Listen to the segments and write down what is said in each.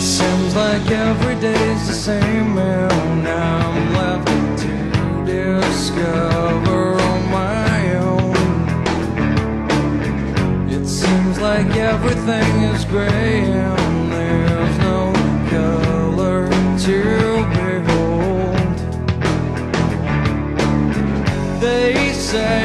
seems like every day's the same and I'm left to discover on my own. It seems like everything is gray and there's no color to behold. They say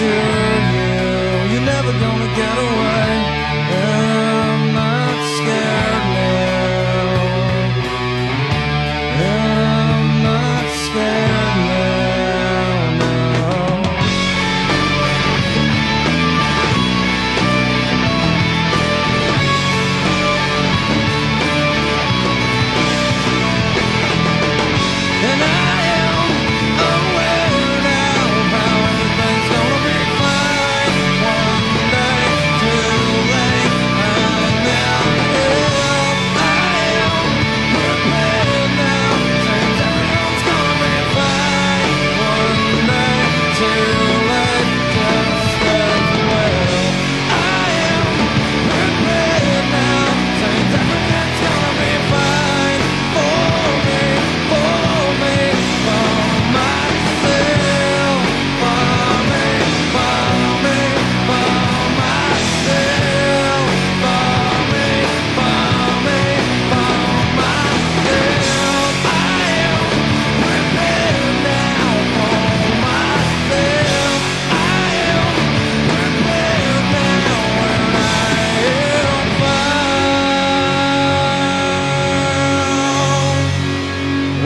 to you. You're never gonna get away.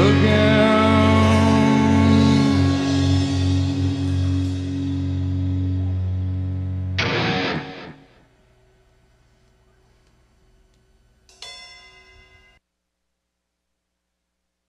again.